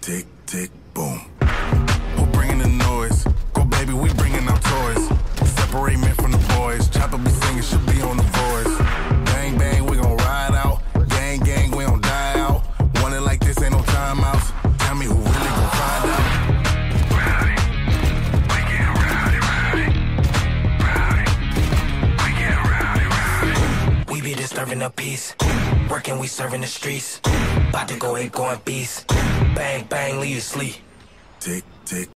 tick, tick, boom. Who bringing the noise? Go, baby, we bringing our toys. Separate men from the boys. Chopper be singing, should be on the voice. Bang, bang, we gon' ride out. Gang, gang, we don't die out. Want it like this, ain't no timeouts. Tell me who really gon' find out. Disturbing the peace. Working, we serving the streets. About to go ape, going beast. Bang, bang, leave you sleep. Tick, tick,